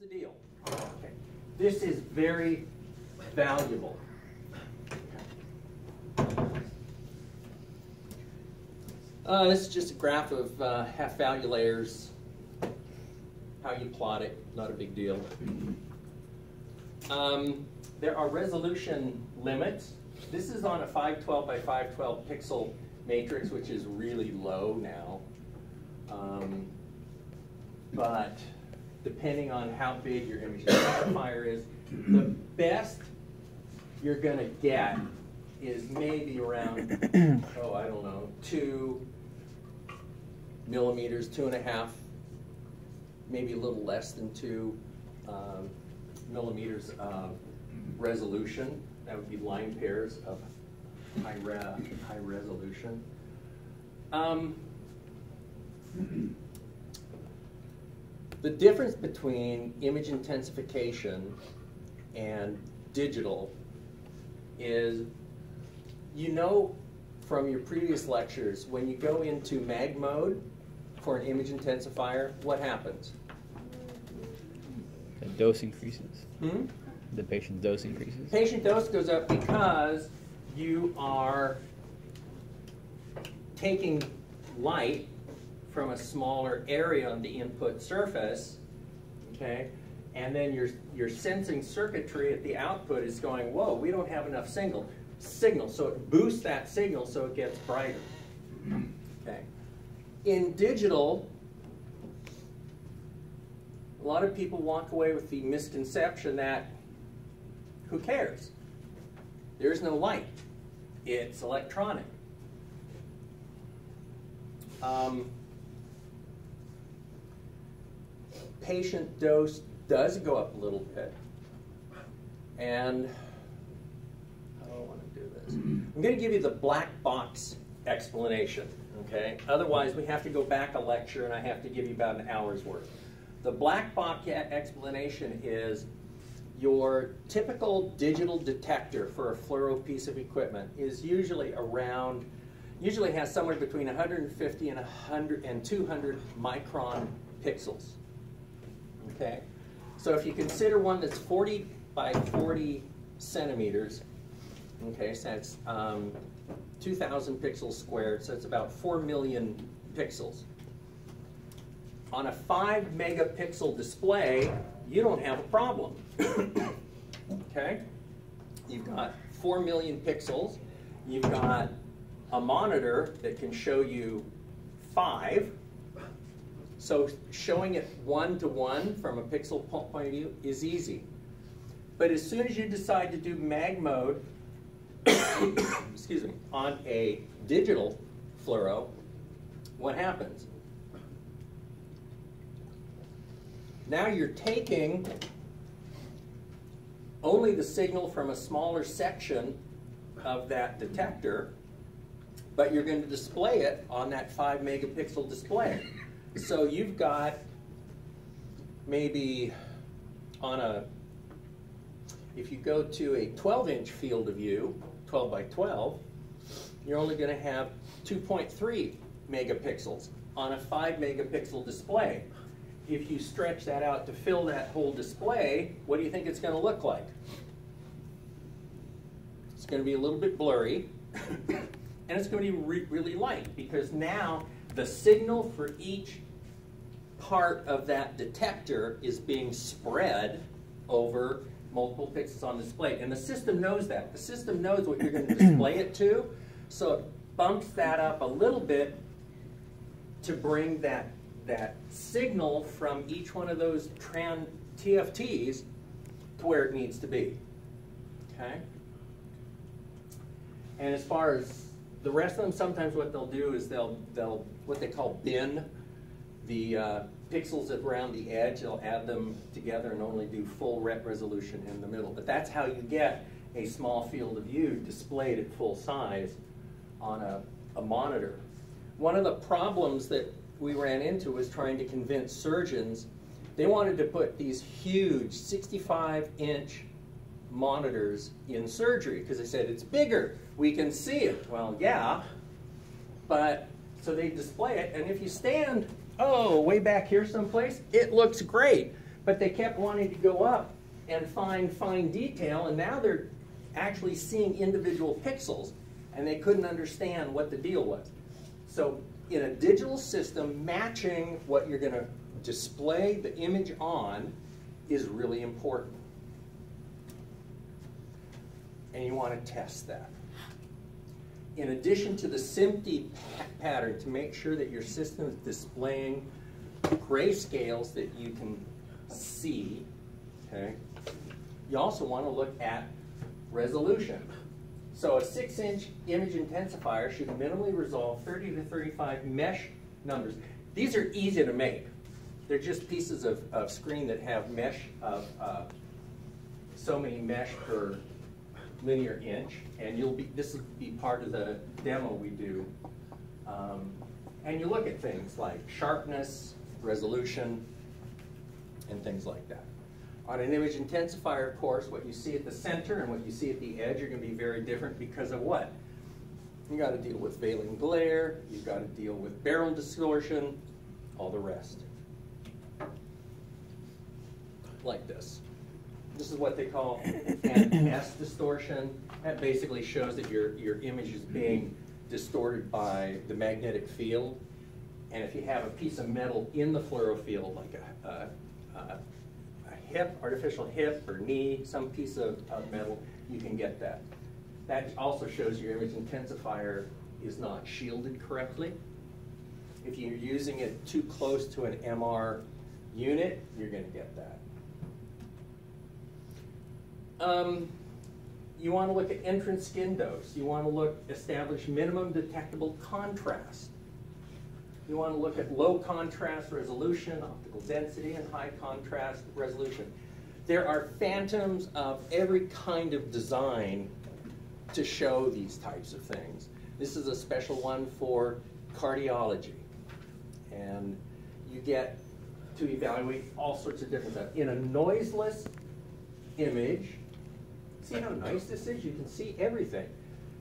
the deal? This is very valuable. Uh, this is just a graph of uh, half value layers, how you plot it, not a big deal. Um, there are resolution limits. This is on a 512 by 512 pixel matrix, which is really low now. Um, but depending on how big your image magnifier is, the best you're going to get is maybe around, oh, I don't know, two millimeters, two and a half, maybe a little less than two um, millimeters of resolution. That would be line pairs of high, re high resolution. Um, the difference between image intensification and digital is you know from your previous lectures, when you go into mag mode for an image intensifier, what happens? The dose increases. Hmm? The patient's dose increases. Patient dose goes up because you are taking light from a smaller area on the input surface, okay, and then your, your sensing circuitry at the output is going, whoa, we don't have enough signal, signal, so it boosts that signal so it gets brighter, okay. In digital, a lot of people walk away with the misconception that who cares? There's no light. It's electronic. Um, patient dose does go up a little bit. And I want to do this? I'm going to give you the black box explanation, okay? Otherwise, we have to go back a lecture and I have to give you about an hour's worth. The black box explanation is your typical digital detector for a fluoro piece of equipment is usually around, usually has somewhere between 150 and 100 and 200 micron pixels. Okay, so if you consider one that's 40 by 40 centimeters, okay, so that's um, 2,000 pixels squared, so it's about 4 million pixels. On a 5 megapixel display, you don't have a problem. okay? You've got 4 million pixels. You've got a monitor that can show you 5. So showing it one to one from a pixel point of view is easy. But as soon as you decide to do mag mode, excuse me, on a digital fluoro, what happens? Now you're taking only the signal from a smaller section of that detector, but you're going to display it on that 5 megapixel display. So you've got maybe on a, if you go to a 12 inch field of view, 12 by 12, you're only going to have 2.3 megapixels on a 5 megapixel display if you stretch that out to fill that whole display, what do you think it's going to look like? It's going to be a little bit blurry, and it's going to be re really light because now the signal for each part of that detector is being spread over multiple pixels on display. And the system knows that. The system knows what you're going to display it to, so it bumps that up a little bit to bring that that signal from each one of those tran TFTs to where it needs to be. Okay? And as far as the rest of them, sometimes what they'll do is they'll, they'll what they call bin the uh, pixels around the edge, they'll add them together and only do full ret resolution in the middle. But that's how you get a small field of view displayed at full size on a, a monitor. One of the problems that we ran into was trying to convince surgeons. They wanted to put these huge 65 inch monitors in surgery because they said it's bigger, we can see it. Well, yeah, but so they display it, and if you stand, oh, way back here someplace, it looks great. But they kept wanting to go up and find fine detail, and now they're actually seeing individual pixels, and they couldn't understand what the deal was. So in a digital system, matching what you're going to display the image on is really important. And you want to test that. In addition to the SMPTE pattern to make sure that your system is displaying grayscales that you can see, okay, you also want to look at resolution. So a six inch image intensifier should minimally resolve 30 to 35 mesh numbers. These are easy to make. They're just pieces of, of screen that have mesh of uh, so many mesh per linear inch, and you'll be, this will be part of the demo we do. Um, and you look at things like sharpness, resolution, and things like that. On an image intensifier of course, what you see at the center and what you see at the edge are going to be very different because of what? You've got to deal with veiling glare, you've got to deal with barrel distortion, all the rest. Like this. This is what they call an S distortion. That basically shows that your, your image is being distorted by the magnetic field. And if you have a piece of metal in the fluoro field, like a, a, a hip, artificial hip or knee, some piece of, of metal, you can get that. That also shows your image intensifier is not shielded correctly. If you're using it too close to an MR unit, you're going to get that. Um, you want to look at entrance skin dose. You want to look establish minimum detectable contrast. You want to look at low contrast resolution, optical density, and high contrast resolution. There are phantoms of every kind of design to show these types of things. This is a special one for cardiology. And you get to evaluate all sorts of different stuff. In a noiseless image, see how nice this is? You can see everything.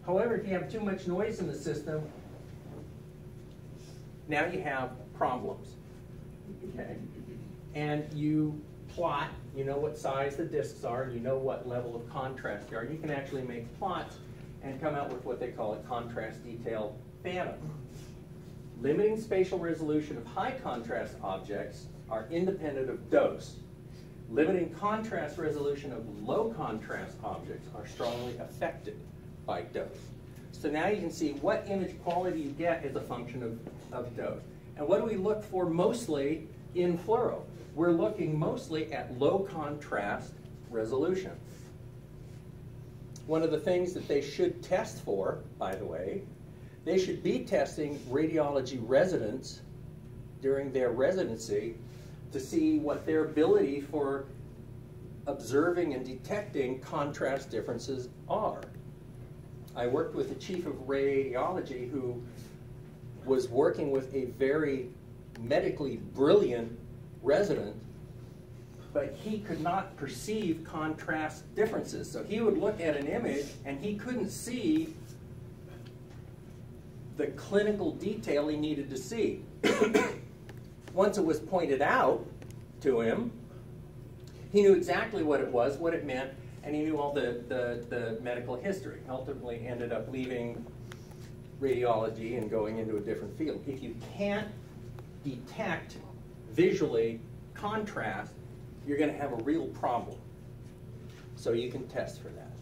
However, if you have too much noise in the system, now you have problems. Okay? And you plot, you know what size the disks are, and you know what level of contrast they are. You can actually make plots and come out with what they call a contrast detail phantom. Limiting spatial resolution of high contrast objects are independent of dose. Limiting contrast resolution of low contrast objects are strongly affected by dose. So now you can see what image quality you get is a function of, of dose. And what do we look for mostly in fluoro? We're looking mostly at low contrast resolution. One of the things that they should test for, by the way, they should be testing radiology residents during their residency to see what their ability for observing and detecting contrast differences are. I worked with the chief of radiology who was working with a very medically brilliant resident, but he could not perceive contrast differences. So he would look at an image and he couldn't see the clinical detail he needed to see. Once it was pointed out to him, he knew exactly what it was, what it meant, and he knew all the, the, the medical history. Ultimately ended up leaving radiology and going into a different field. If you can't detect visually contrast, you're going to have a real problem. So you can test for that.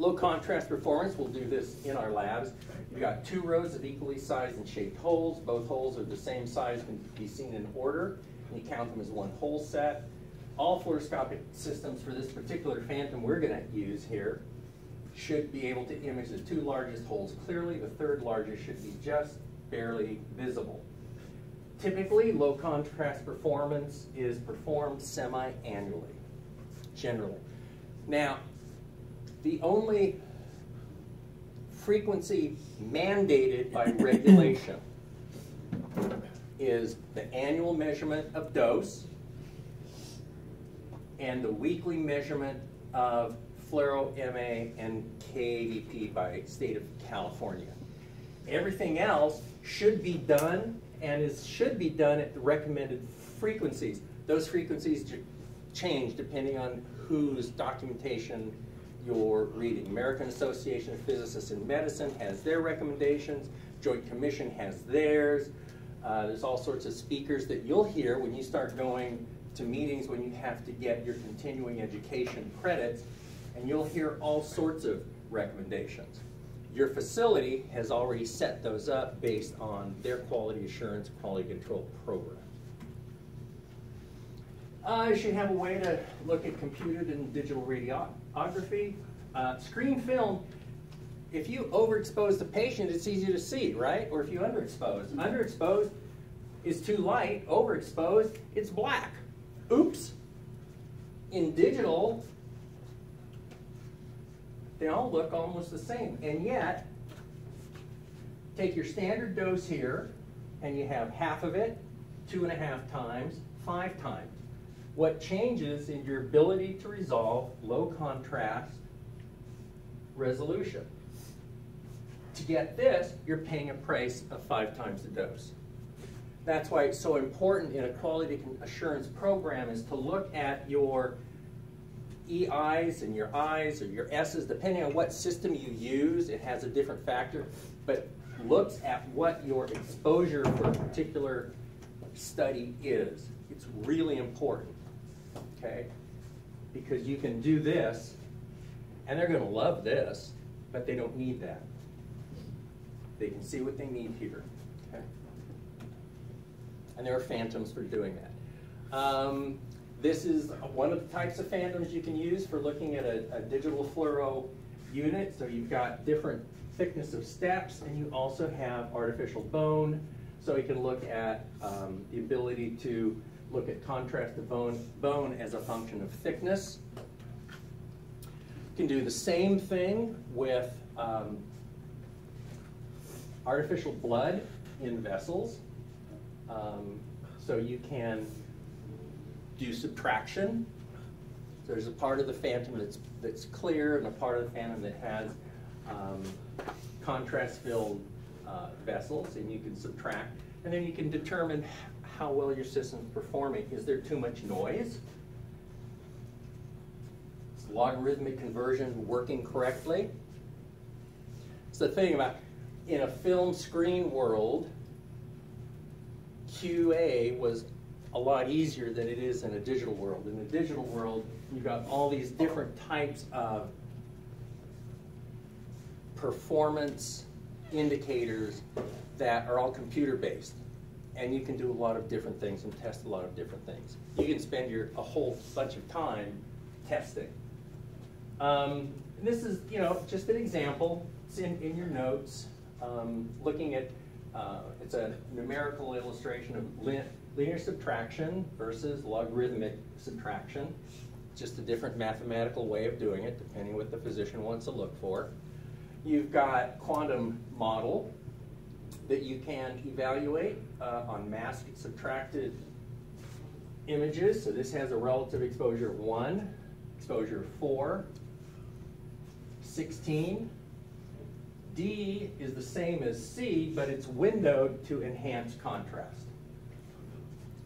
Low contrast performance, we'll do this in our labs. You've got two rows of equally sized and shaped holes. Both holes are the same size, can be seen in order. And you count them as one hole set all fluoroscopic systems for this particular phantom we're going to use here should be able to image the two largest holes clearly. The third largest should be just barely visible. Typically, low contrast performance is performed semi-annually, generally. Now, the only frequency mandated by regulation is the annual measurement of dose, and the weekly measurement of fluoro MA and KAVP by state of California. Everything else should be done and is should be done at the recommended frequencies. those frequencies change depending on whose documentation you're reading. American Association of Physicists in Medicine has their recommendations. Joint Commission has theirs. Uh, there's all sorts of speakers that you'll hear when you start going to meetings when you have to get your continuing education credits, and you'll hear all sorts of recommendations. Your facility has already set those up based on their quality assurance, quality control program. Uh, you should have a way to look at computed and digital radiography. Uh, screen film, if you overexpose the patient, it's easy to see, right? Or if you underexpose. Underexposed is too light, overexposed, it's black. Oops. In digital, they all look almost the same. And yet, take your standard dose here, and you have half of it, two and a half times, five times. What changes in your ability to resolve low contrast resolution. To get this, you're paying a price of five times the dose. That's why it's so important in a quality assurance program is to look at your EIs and your I's or your S's, depending on what system you use, it has a different factor, but looks at what your exposure for a particular study is. It's really important, okay? Because you can do this, and they're going to love this, but they don't need that. They can see what they need here, okay? And there are phantoms for doing that. Um, this is one of the types of phantoms you can use for looking at a, a digital fluoro unit. So you've got different thickness of steps, and you also have artificial bone. So you can look at um, the ability to look at contrast of bone, bone as a function of thickness. You can do the same thing with um, artificial blood in vessels. Um, so you can do subtraction. So there's a part of the phantom that's, that's clear and a part of the phantom that has um, contrast-filled uh, vessels, and you can subtract. And then you can determine how well your system's performing. Is there too much noise? Is logarithmic conversion working correctly? It's the thing about in a film screen world, QA was a lot easier than it is in a digital world. In the digital world, you've got all these different types of performance indicators that are all computer based. And you can do a lot of different things and test a lot of different things. You can spend your a whole bunch of time testing. Um, this is, you know, just an example. It's in, in your notes. Um, looking at, uh, it's a numerical illustration of linear subtraction versus logarithmic subtraction. Just a different mathematical way of doing it, depending what the physician wants to look for. You've got quantum model that you can evaluate uh, on masked subtracted images. So this has a relative exposure of 1, exposure of 4, 16. D is the same as C, but it's windowed to enhance contrast.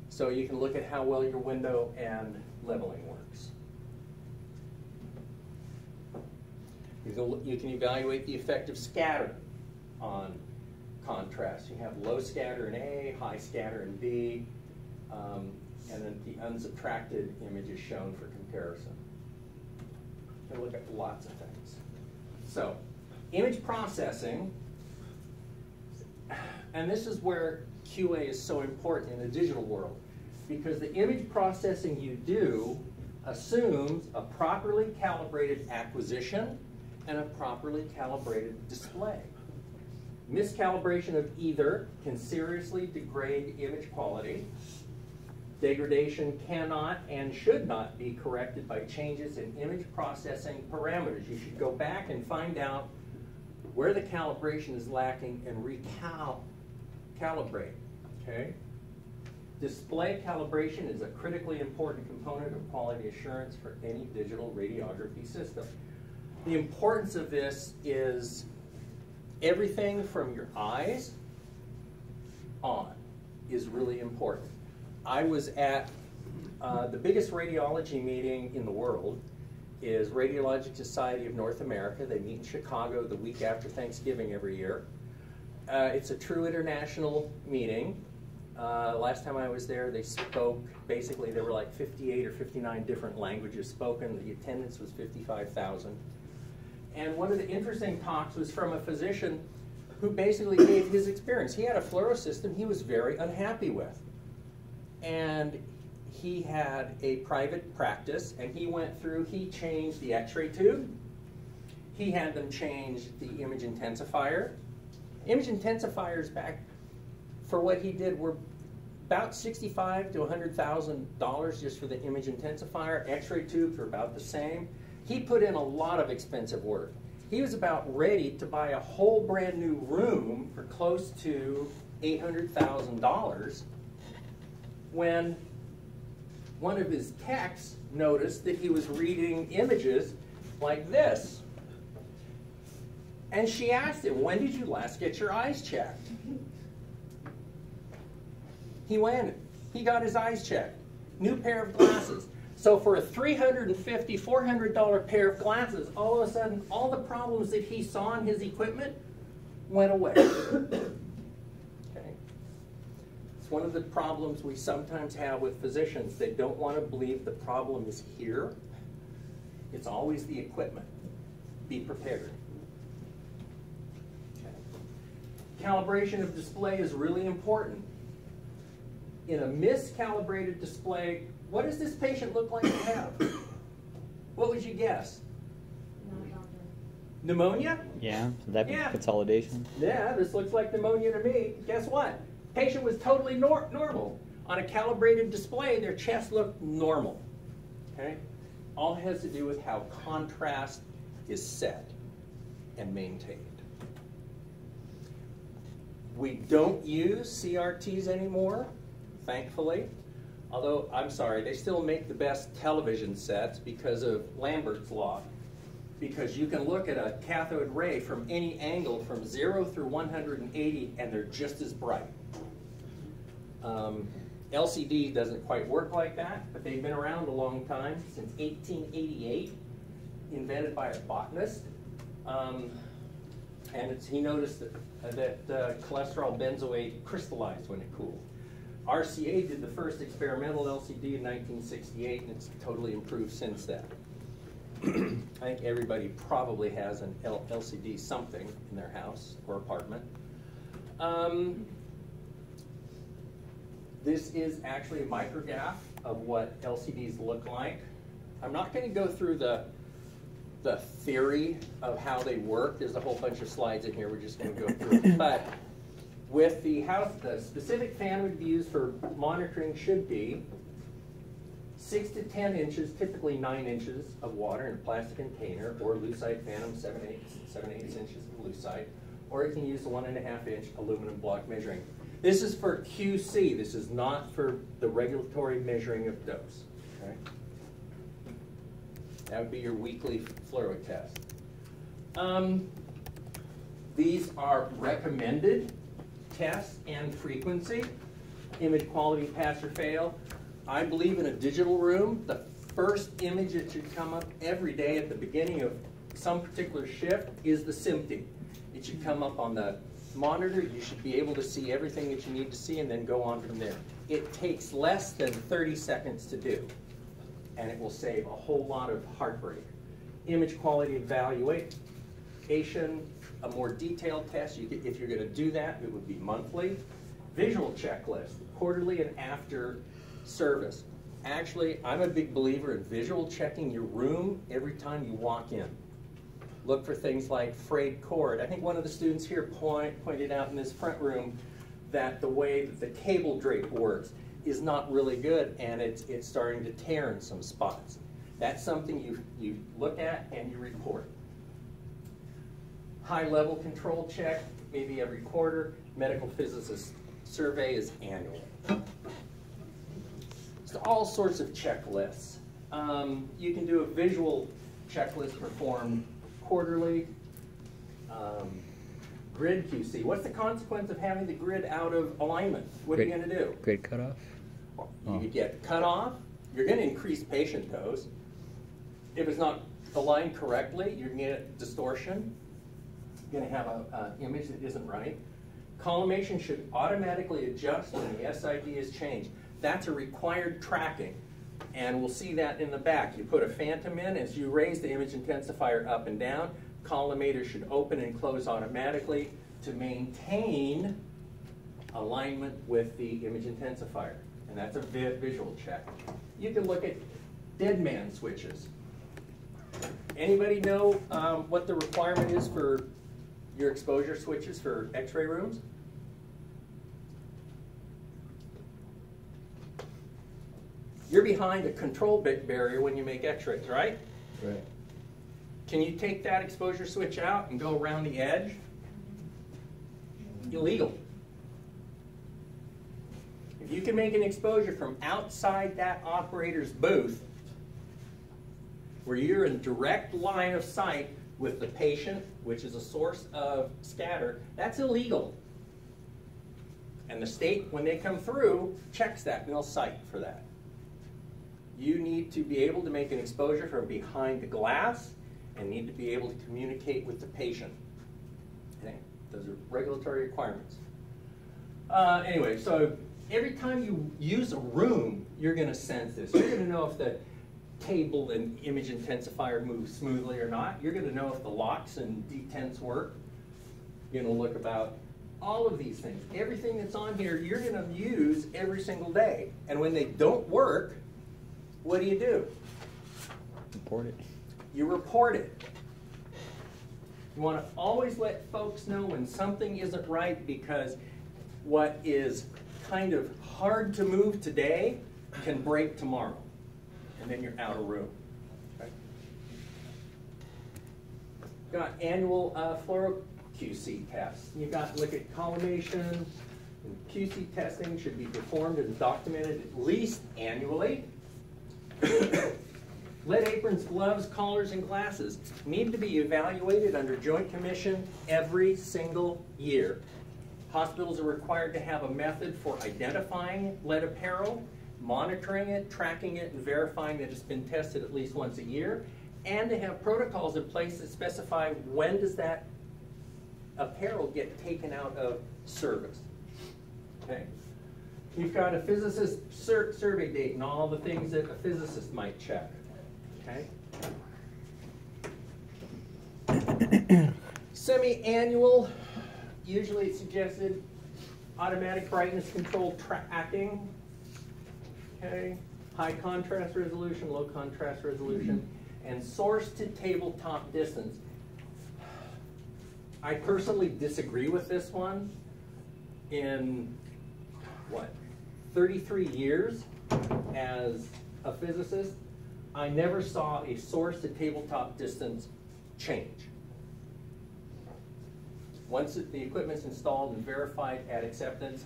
So you can look at how well your window and leveling works. You can, you can evaluate the effect of scatter on contrast. You have low scatter in A, high scatter in B, um, and then the unsubtracted image is shown for comparison. You can look at lots of things. So, image processing, and this is where QA is so important in the digital world because the image processing you do assumes a properly calibrated acquisition and a properly calibrated display. Miscalibration of either can seriously degrade image quality. Degradation cannot and should not be corrected by changes in image processing parameters. You should go back and find out where the calibration is lacking and recalibrate. Okay? Display calibration is a critically important component of quality assurance for any digital radiography system. The importance of this is everything from your eyes on is really important. I was at Uh, the biggest radiology meeting in the world is Radiologic Society of North America. They meet in Chicago the week after Thanksgiving every year. Uh, it's a true international meeting. Uh, last time I was there, they spoke, basically there were like 58 or 59 different languages spoken. The attendance was 55,000. And one of the interesting talks was from a physician who basically gave his experience. He had a fluoro system he was very unhappy with. And he had a private practice and he went through, he changed the x-ray tube, he had them change the image intensifier. Image intensifiers back for what he did were about sixty-five to hundred thousand dollars just for the image intensifier. X-ray tubes were about the same. He put in a lot of expensive work. He was about ready to buy a whole brand new room for close to eight hundred thousand dollars when one of his techs noticed that he was reading images like this. And she asked him, when did you last get your eyes checked? He went, he got his eyes checked. New pair of glasses. So for a $350, $400 pair of glasses, all of a sudden, all the problems that he saw in his equipment went away. okay. It's one of the problems we sometimes have with physicians. They don't want to believe the problem is here. It's always the equipment. Be prepared. Okay. Calibration of display is really important in a miscalibrated display, what does this patient look like to have? What would you guess? Pneumonia? Yeah, that Yeah. consolidation. Yeah, this looks like pneumonia to me. Guess what? Patient was totally nor normal. On a calibrated display, their chest looked normal. Okay? All has to do with how contrast is set and maintained. We don't use CRTs anymore thankfully. Although, I'm sorry, they still make the best television sets because of Lambert's law. Because you can look at a cathode ray from any angle from 0 through 180 and they're just as bright. Um, LCD doesn't quite work like that, but they've been around a long time, since 1888, invented by a botanist. Um, and he noticed that, uh, that uh, cholesterol benzoate crystallized when it cooled. RCA did the first experimental LCD in 1968, and it's totally improved since then. I think everybody probably has an L LCD something in their house or apartment. Um, this is actually a micrograph of what LCDs look like. I'm not going to go through the the theory of how they work. There's a whole bunch of slides in here. We're just going to go through. But with the house, the specific fan used for monitoring should be six to 10 inches, typically nine inches of water in a plastic container, or lucite phantom, seven eighths, seven eighths inches of lucite, or you can use the one and a half inch aluminum block measuring. This is for QC. This is not for the regulatory measuring of dose. Okay? That would be your weekly fluoro test. Um, these are recommended test and frequency, image quality pass or fail. I believe in a digital room, the first image that should come up every day at the beginning of some particular shift is the SMPTE. It should come up on the monitor. You should be able to see everything that you need to see and then go on from there. It takes less than 30 seconds to do, and it will save a whole lot of heartbreak. Image quality evaluation, a more detailed test, you could, if you're going to do that, it would be monthly. Visual checklist, quarterly and after service. Actually, I'm a big believer in visual checking your room every time you walk in. Look for things like frayed cord. I think one of the students here point, pointed out in this front room that the way that the cable drape works is not really good and it's, it's starting to tear in some spots. That's something you, you look at and you report high-level control check, maybe every quarter. Medical physicist survey is annual. So all sorts of checklists. Um, you can do a visual checklist performed quarterly. Um, grid QC. What's the consequence of having the grid out of alignment? What grid, are you going to do? Grid cutoff? You oh. could get cut off. you're going to increase patient dose. If it's not aligned correctly, you're going to get distortion. Going to have an image that isn't right. Collimation should automatically adjust when the SID is changed. That's a required tracking. And we'll see that in the back. You put a phantom in, as you raise the image intensifier up and down, collimator should open and close automatically to maintain alignment with the image intensifier. And that's a visual check. You can look at dead man switches. Anybody know um, what the requirement is for your exposure switches for x-ray rooms? You're behind a control bit barrier when you make x-rays, right? Right. Can you take that exposure switch out and go around the edge? Illegal. If you can make an exposure from outside that operator's booth, where you're in direct line of sight with the patient, which is a source of scatter, that's illegal. And the state, when they come through, checks that and they'll cite for that. You need to be able to make an exposure from behind the glass and need to be able to communicate with the patient. Okay? Those are regulatory requirements. Uh, anyway, so every time you use a room, you're going to sense this. You're going to know if the table and image intensifier move smoothly or not. You're going to know if the locks and detents work. You're going to look about all of these things. Everything that's on here, you're going to use every single day. And when they don't work, what do you do? Report it. You report it. You want to always let folks know when something isn't right because what is kind of hard to move today can break tomorrow. And then you're out of room. Okay? Got annual uh, fluoro QC tests. You got to look at collimation. QC testing should be performed and documented at least annually. Lead aprons, gloves, collars, and glasses need to be evaluated under Joint Commission every single year. Hospitals are required to have a method for identifying lead apparel, monitoring it, tracking it, and verifying that it's been tested at least once a year, and to have protocols in place that specify when does that apparel get taken out of service. Okay? You've got a physicist cert survey date and all the things that a physicist might check. Okay? Semi-annual, usually it's suggested automatic brightness control tracking. Okay? High contrast resolution, low contrast resolution, and source to tabletop distance. I personally disagree with this one in what 33 years as a physicist, I never saw a source to tabletop distance change. Once the equipment's installed and verified at acceptance,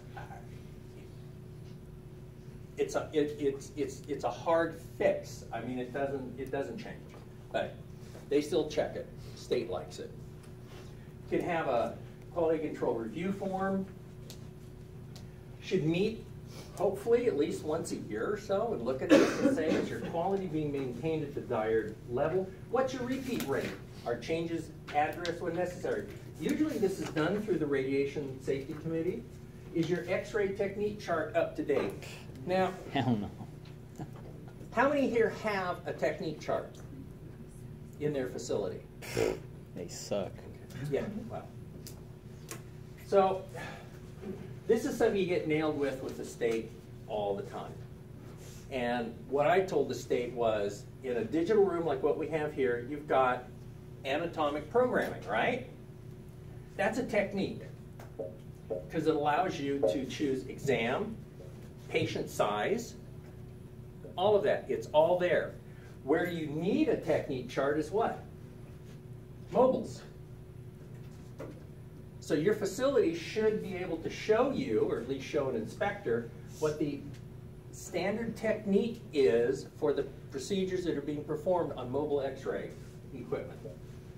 it's a it, it's it's it's a hard fix. I mean, it doesn't it doesn't change, but they still check it. State likes it. Can have a quality control review form. Should meet hopefully at least once a year or so and look at this and say, is your quality being maintained at the desired level? What's your repeat rate? Are changes addressed when necessary? Usually this is done through the Radiation Safety Committee. Is your x-ray technique chart up to date? Now, Hell no. how many here have a technique chart in their facility? They suck. Yeah, well. So, this is something you get nailed with with the state all the time. And what I told the state was, in a digital room like what we have here, you've got anatomic programming, right? That's a technique because it allows you to choose exam, patient size, all of that. It's all there. Where you need a technique chart is what? Mobiles. So your facility should be able to show you, or at least show an inspector, what the standard technique is for the procedures that are being performed on mobile x-ray equipment.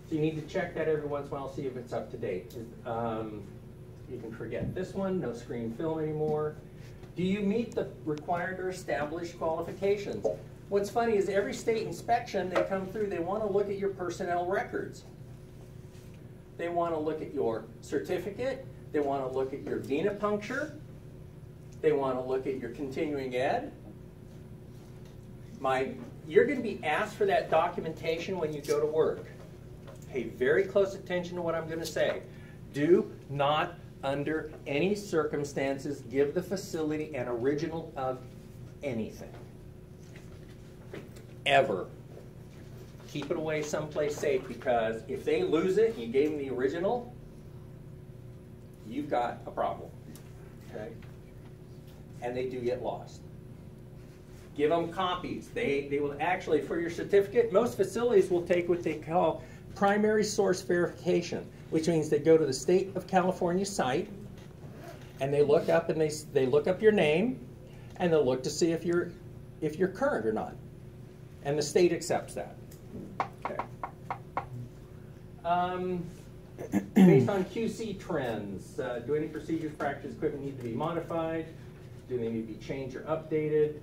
So you need to check that every once in a while, see if it's up to date. Um, you can forget this one, no screen film anymore. Do you meet the required or established qualifications? What's funny is every state inspection they come through, they want to look at your personnel records. They want to look at your certificate. They want to look at your venipuncture. They want to look at your continuing ed. My, you're going to be asked for that documentation when you go to work. Pay very close attention to what I'm going to say. Do not, under any circumstances, give the facility an original of anything. Ever. Keep it away someplace safe because if they lose it and you gave them the original, you've got a problem. Okay? And they do get lost. Give them copies. They, they will actually, for your certificate, most facilities will take what they call primary source verification, which means they go to the state of California site and they look up and they, they look up your name and they'll look to see if you're, if you're current or not. And the state accepts that. Okay. Um, based on QC trends, uh, do any procedures, practice, equipment need to be modified? Do they need to be changed or updated?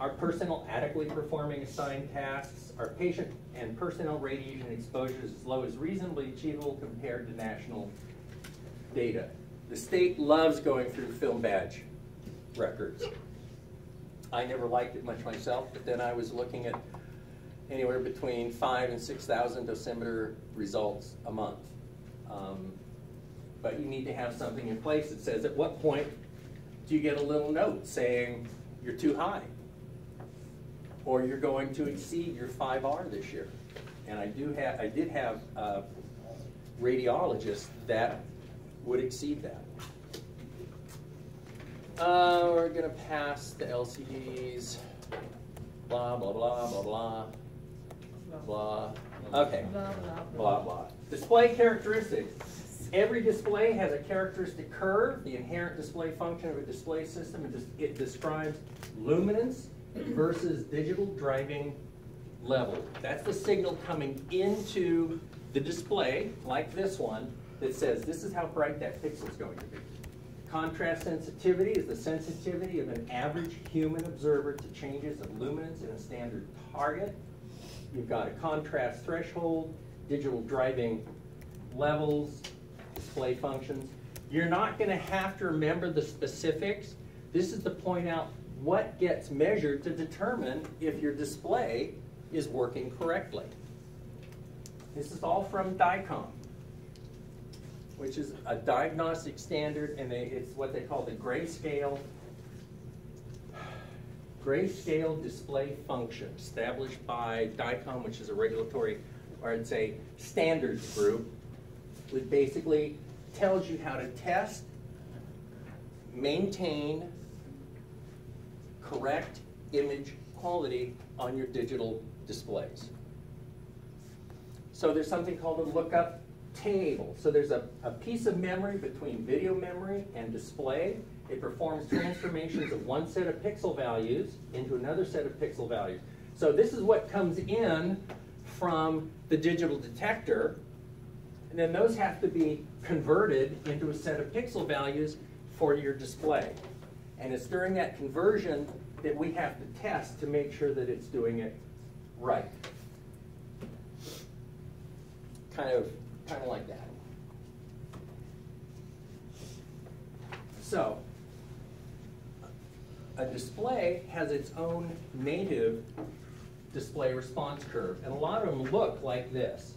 Are personnel adequately performing assigned tasks? Are patient and personnel radiation exposures as low as reasonably achievable compared to national data? The state loves going through film badge records. I never liked it much myself, but then I was looking at anywhere between five and 6,000 dosimeter results a month. Um, but you need to have something in place that says at what point do you get a little note saying you're too high? Or you're going to exceed your 5R this year. And I do have, I did have uh, radiologists that would exceed that. Uh, we're gonna pass the LCDs, blah, blah, blah, blah, blah, blah. Okay, blah, blah. blah. Display characteristics. Every display has a characteristic curve, the inherent display function of a display system. It, it describes luminance versus digital driving level. That's the signal coming into the display, like this one, that says this is how bright that pixel is going to be. Contrast sensitivity is the sensitivity of an average human observer to changes of luminance in a standard target. You've got a contrast threshold, digital driving levels, display functions. You're not going to have to remember the specifics. This is to point out what gets measured to determine if your display is working correctly. This is all from DICOM which is a diagnostic standard, and they, it's what they call the grayscale grayscale display function established by DICOM, which is a regulatory, or I'd say standards group, which basically tells you how to test, maintain correct image quality on your digital displays. So there's something called a lookup table. So there's a, a piece of memory between video memory and display. It performs transformations of one set of pixel values into another set of pixel values. So this is what comes in from the digital detector, and then those have to be converted into a set of pixel values for your display. And it's during that conversion that we have to test to make sure that it's doing it right. Kind of kind of like that. So, a display has its own native display response curve, and a lot of them look like this.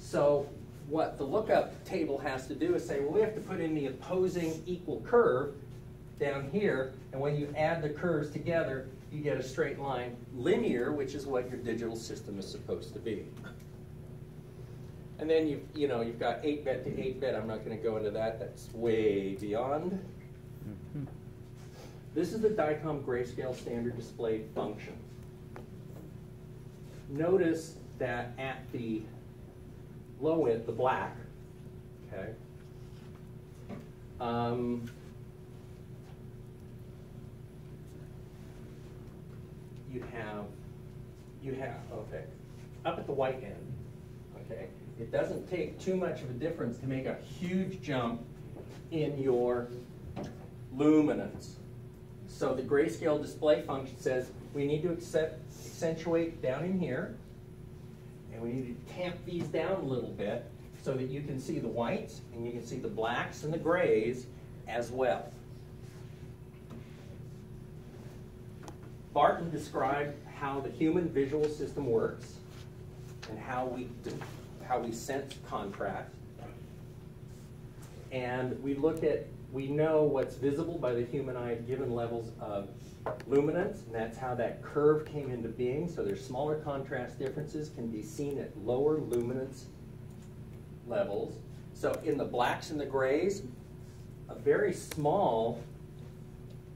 So what the lookup table has to do is say, well, we have to put in the opposing equal curve down here, and when you add the curves together, you get a straight line linear, which is what your digital system is supposed to be. And then you've, you know you've got 8-bit to 8-bit. I'm not going to go into that. That's way beyond. Mm-hmm. This is the DICOM grayscale standard display function. Notice that at the low end, the black, okay, um, you have, you have, okay, up at the white end, okay, it doesn't take too much of a difference to make a huge jump in your luminance. So the grayscale display function says we need to accept, accentuate down in here, and we need to tamp these down a little bit so that you can see the whites and you can see the blacks and the grays as well. Barten described how the human visual system works and how we, how we sense contrast. And we look at, we know what's visible by the human eye at given levels of luminance, and that's how that curve came into being. So there's smaller contrast differences can be seen at lower luminance levels. So in the blacks and the grays, a very small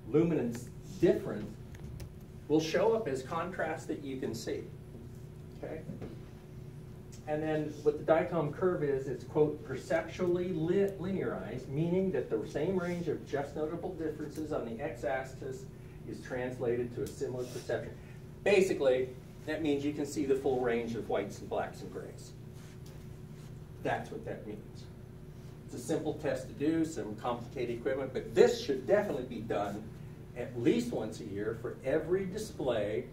luminance difference will show up as contrast that you can see. Okay? And then what the DICOM curve is, it's, quote, perceptually linearized, meaning that the same range of just noticeable differences on the x-axis is translated to a similar perception. Basically, that means you can see the full range of whites and blacks and grays. That's what that means. It's a simple test to do, some complicated equipment, but this should definitely be done at least once a year for every display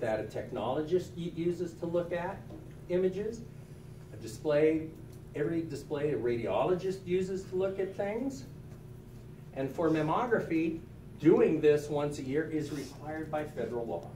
that a technologist uses to look at images, a display, every display a radiologist uses to look at things. And for mammography, doing this once a year is required by federal law.